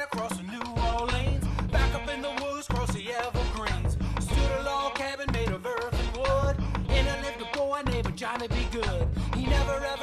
ran across to New Orleans. Back up in the woods, cross the Evergreens. Stood a log cabin made of earth and wood. In it lived a boy named Johnny B. Goode. He never ever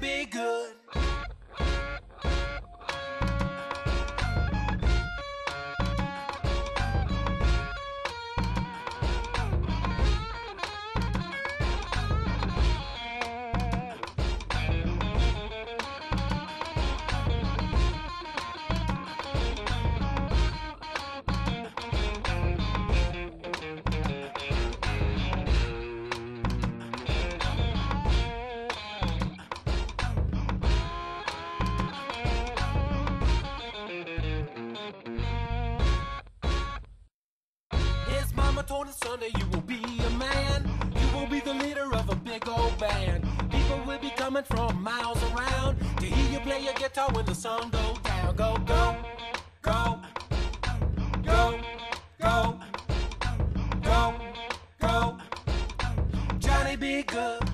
be good. Cause mama told her son that you will be a man. You will be the leader of a big old band. People will be coming from miles around to hear you play your guitar when the sun goes down. Go, go, go, go, go, go, go. Johnny B. Goode.